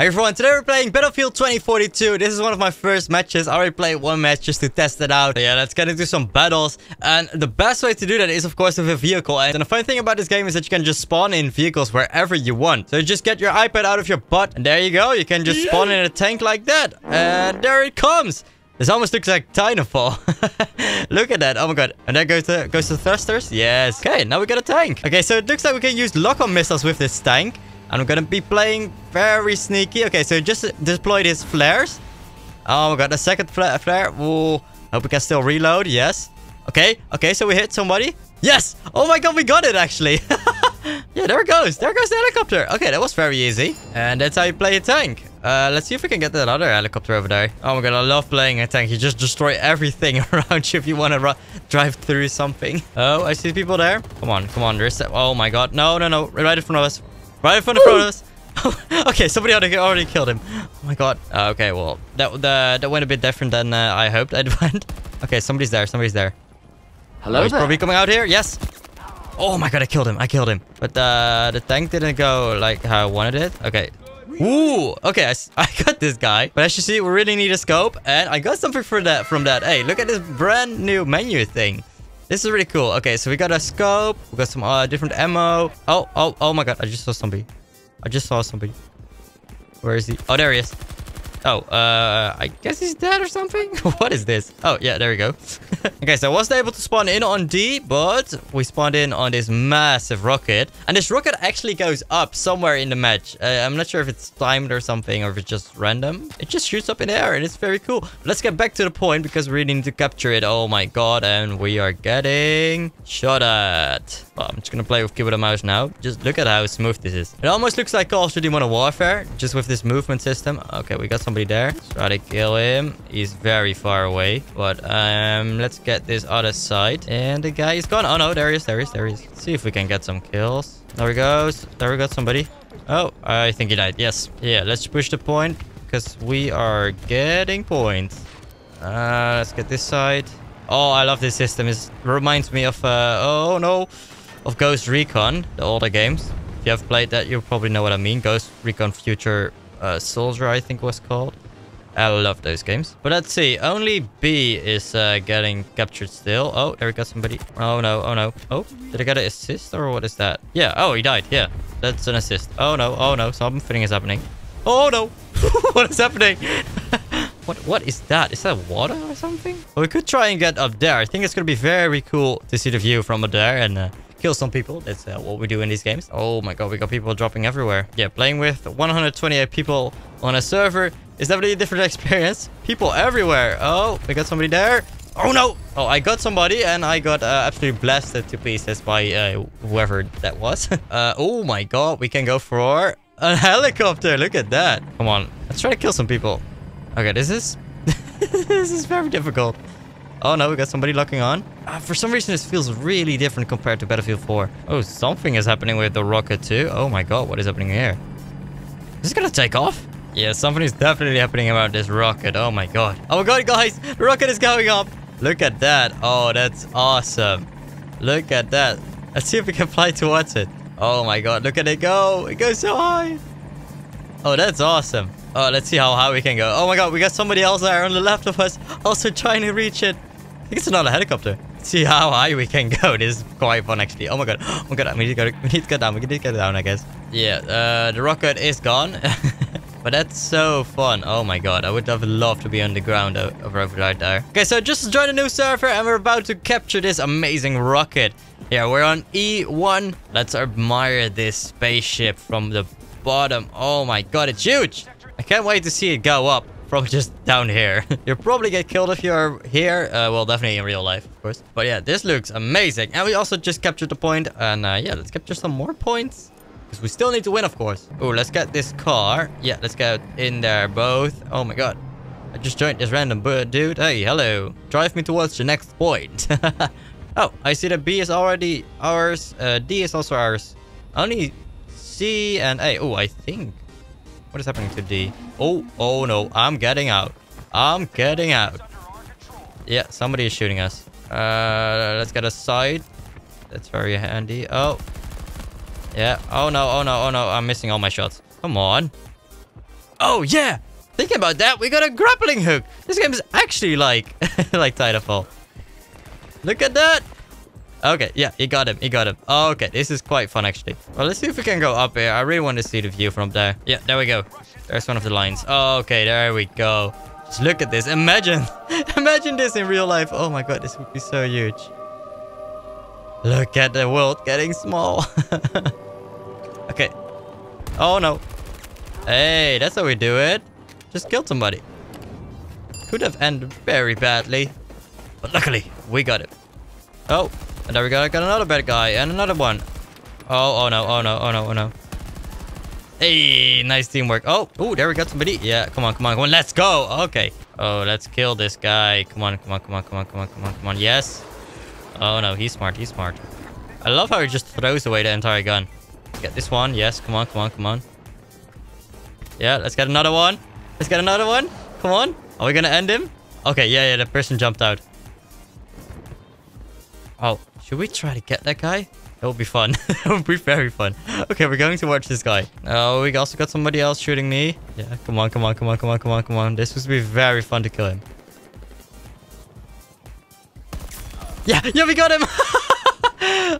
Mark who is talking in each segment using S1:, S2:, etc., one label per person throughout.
S1: Hi everyone, today we're playing Battlefield 2042. This is one of my first matches. I already played one match just to test it out. Yeah, let's get into some battles. And the best way to do that is of course with a vehicle. And the funny thing about this game is that you can just spawn in vehicles wherever you want. So you just get your iPad out of your butt and there you go. You can just spawn in a tank like that. And there it comes. This almost looks like Titanfall. Look at that. Oh my god. And that goes to, goes to thrusters. Yes. Okay, now we got a tank. Okay, so it looks like we can use lock-on missiles with this tank. I'm gonna be playing very sneaky. Okay, so just deploy his flares. Oh my god, a second fla flare. Ooh, hope we can still reload. Yes. Okay, okay, so we hit somebody. Yes! Oh my god, we got it actually. yeah, there it goes. There goes the helicopter. Okay, that was very easy. And that's how you play a tank. Uh, let's see if we can get that other helicopter over there. Oh my god, I love playing a tank. You just destroy everything around you if you want to drive through something. Oh, I see people there. Come on, come on. There's oh my god. No, no, no. Right in front of us. Right in front of front of us. okay, somebody already, already killed him. Oh my god. Uh, okay, well, that the, that went a bit different than uh, I hoped it went. okay, somebody's there. Somebody's there.
S2: Hello
S1: oh, he's
S2: there.
S1: probably coming out here. Yes. Oh my god, I killed him. I killed him. But uh, the tank didn't go like how I wanted it. Okay. Ooh, okay, I, I got this guy. But as you see, we really need a scope. And I got something for that from that. Hey, look at this brand new menu thing. This is really cool. Okay, so we got a scope. We got some uh, different ammo. Oh, oh, oh my god. I just saw somebody. I just saw somebody. Where is he? Oh, there he is. Oh, uh, I guess he's dead or something? what is this? Oh, yeah, there we go. okay, so I wasn't able to spawn in on D, but we spawned in on this massive rocket. And this rocket actually goes up somewhere in the match. Uh, I'm not sure if it's timed or something, or if it's just random. It just shoots up in the air, and it's very cool. Let's get back to the point, because we really need to capture it. Oh my god, and we are getting shot at. Well, I'm just gonna play with keyboard and mouse now. Just look at how smooth this is. It almost looks like Call of Duty Modern Warfare, just with this movement system. Okay, we got somebody there. Let's try to kill him. He's very far away. But um, let's get this other side. And the guy is gone. Oh no, there he is, there he is, there he is. Let's see if we can get some kills. There he goes. There we got somebody. Oh, I think he died. Yes. Yeah, let's push the point because we are getting points. Uh, let's get this side. Oh, I love this system. It reminds me of, uh, oh no, of Ghost Recon, the older games. If you have played that, you probably know what I mean. Ghost Recon Future uh, Soldier, I think was called. I love those games. But let's see. Only B is uh, getting captured still. Oh, there we got somebody. Oh, no. Oh, no. Oh, did I get an assist or what is that? Yeah. Oh, he died. Yeah. That's an assist. Oh, no. Oh, no. Something is happening. Oh, no. what is happening? what What is that? Is that water or something? Well, we could try and get up there. I think it's going to be very cool to see the view from up there and... Uh, kill some people. That's uh, what we do in these games. Oh my god, we got people dropping everywhere. Yeah, playing with 128 people on a server is definitely a different experience. People everywhere. Oh, we got somebody there. Oh no! Oh, I got somebody and I got uh, absolutely blasted to pieces by uh, whoever that was. uh, oh my god, we can go for a helicopter. Look at that. Come on, let's try to kill some people. Okay, this is... this is very difficult. Oh no, we got somebody locking on. Uh, for some reason, this feels really different compared to Battlefield 4. Oh, something is happening with the rocket too. Oh my god, what is happening here? Is it gonna take off? Yeah, something is definitely happening about this rocket. Oh my god. Oh my god, guys! The rocket is going up! Look at that. Oh, that's awesome. Look at that. Let's see if we can fly towards it. Oh my god, look at it go. It goes so high. Oh, that's awesome. Oh, let's see how high we can go. Oh my god, we got somebody else there on the left of us also trying to reach it I think it's another helicopter. See how high we can go. This is quite fun, actually. Oh my god. Oh my god. We need to go. We need to get down. We need to get down, I guess. Yeah. Uh, the rocket is gone. but that's so fun. Oh my god. I would have loved to be on the ground over, over right there. Okay, so just joined a new server and we're about to capture this amazing rocket. Yeah, we're on E1. Let's admire this spaceship from the bottom. Oh my god, it's huge. I can't wait to see it go up from just down here. You'll probably get killed if you're here. Uh, well, definitely in real life, of course. But yeah, this looks amazing. And we also just captured the point. And uh, yeah, let's capture some more points. Because we still need to win, of course. Oh, let's get this car. Yeah, let's get in there both. Oh my god. I just joined this random dude. Hey, hello. Drive me towards the next point. oh, I see that B is already ours. Uh, D is also ours. Only C and A. Oh, I think what is happening to D? Oh, oh no. I'm getting out. I'm getting out. Yeah, somebody is shooting us. Uh, let's get a side. That's very handy. Oh. Yeah. Oh no, oh no, oh no. I'm missing all my shots. Come on. Oh, yeah. Thinking about that, we got a grappling hook. This game is actually like, like Titanfall. Look at that. Okay, yeah, he got him. He got him. Okay, this is quite fun, actually. Well, let's see if we can go up here. I really want to see the view from there. Yeah, there we go. There's one of the lines. Okay, there we go. Just look at this. Imagine. Imagine this in real life. Oh my god, this would be so huge. Look at the world getting small. okay. Oh, no. Hey, that's how we do it. Just kill somebody. Could have ended very badly. But luckily, we got it. Oh, and there we go. I got another bad guy and another one. Oh, oh no, oh no, oh no, oh no. Hey, nice teamwork. Oh, oh, there we got somebody. Yeah, come on, come on, come on. Let's go. Okay. Oh, let's kill this guy. Come on, come on, come on, come on, come on, come on, come on. Yes. Oh no, he's smart, he's smart. I love how he just throws away the entire gun. Get this one. Yes, come on, come on, come on. Yeah, let's get another one. Let's get another one. Come on. Are we gonna end him? Okay, yeah, yeah, the person jumped out. Oh, should we try to get that guy? It will be fun. it will be very fun. Okay, we're going to watch this guy. Oh, we also got somebody else shooting me. Yeah, come on, come on, come on, come on, come on, come on. This was be very fun to kill him. Yeah, yeah, we got him.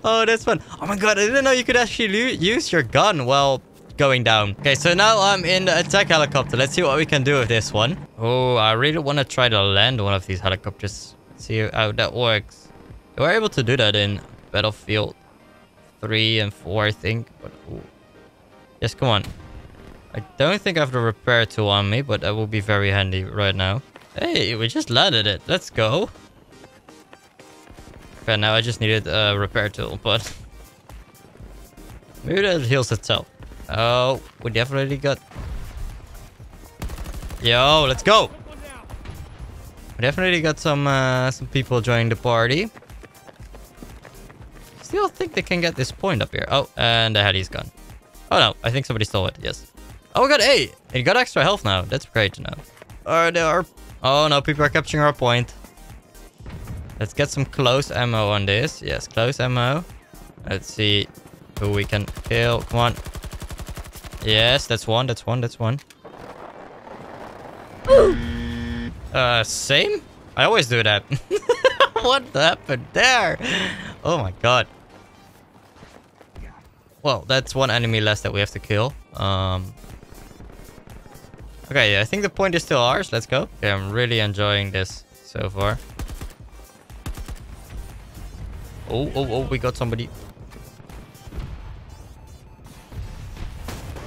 S1: oh, that's fun. Oh my god, I didn't know you could actually use your gun while going down. Okay, so now I'm in the attack helicopter. Let's see what we can do with this one. Oh, I really want to try to land one of these helicopters. See how that works. We were able to do that in Battlefield 3 and 4, I think. But ooh. Yes, come on. I don't think I have the repair tool on me, but that will be very handy right now. Hey, we just landed it. Let's go. Okay, now I just needed a repair tool, but... Maybe that heals itself. Oh, we definitely got... Yo, let's go! We definitely got some uh, some people joining the party. Still think they can get this point up here. Oh, and the heady's gone. Oh no, I think somebody stole it. Yes. Oh, we got eight. It got extra health now. That's great to know. Oh, there are... Oh no, people are capturing our point. Let's get some close ammo on this. Yes, close ammo. Let's see who we can kill. Come on. Yes, that's one, that's one, that's one. uh, same? I always do that. what happened there? Oh my god. Well, that's one enemy less that we have to kill. Um. Okay, I think the point is still ours. Let's go. Okay, I'm really enjoying this so far. Oh, oh, oh, we got somebody.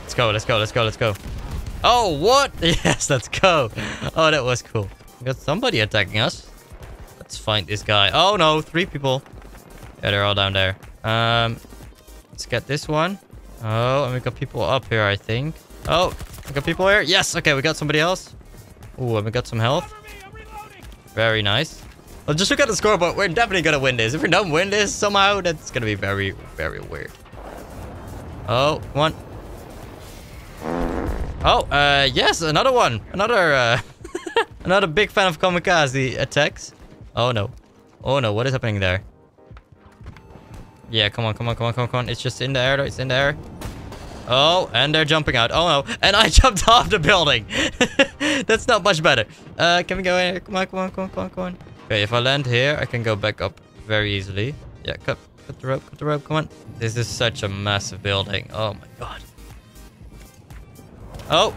S1: Let's go, let's go, let's go, let's go. Oh, what? Yes, let's go. Oh, that was cool. We got somebody attacking us. Let's find this guy. Oh, no, three people. Yeah, they're all down there. Um, Let's get this one. Oh, and we got people up here, I think. Oh, we got people here. Yes, okay, we got somebody else. Oh, and we got some health. Very nice. Well, just look at the scoreboard. We're definitely gonna win this. If we don't win this somehow, that's gonna be very, very weird. Oh, come on. Oh, uh, yes, another one. Another, uh, another big fan of kamikaze attacks. Oh, no. Oh, no. What is happening there? Yeah, come on, come on, come on, come on, come on. It's just in the air. It's in the air. Oh, and they're jumping out. Oh, no. And I jumped off the building. That's not much better. Uh, can we go in here? Come on, come on, come on, come on, come on. Okay, if I land here, I can go back up very easily. Yeah, cut, cut the rope, cut the rope. Come on. This is such a massive building. Oh, my God. Oh.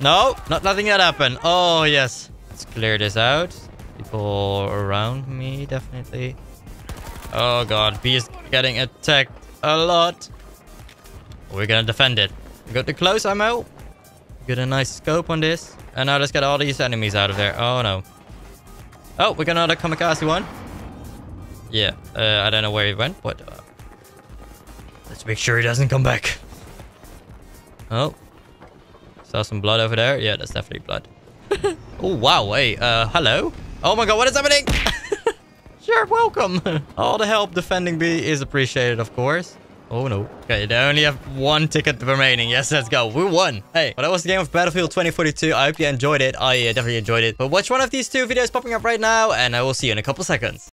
S1: No, not letting that happen. Oh, yes. Let's clear this out. People around me, definitely. Oh, God. B is getting attacked a lot. We're gonna defend it. We got the close ammo. Get a nice scope on this. And now let's get all these enemies out of there. Oh, no. Oh, we got another kamikaze one. Yeah, uh, I don't know where he went, but... Uh, let's make sure he doesn't come back. Oh, Saw some blood over there. Yeah, that's definitely blood. oh, wow. Hey, uh, hello? Oh my god, what is happening? sure, welcome. All the help defending B is appreciated, of course. Oh no. Okay, they only have one ticket remaining. Yes, let's go. We won. Hey, well, that was the game of Battlefield 2042. I hope you enjoyed it. I uh, definitely enjoyed it. But watch one of these two videos popping up right now, and I will see you in a couple seconds.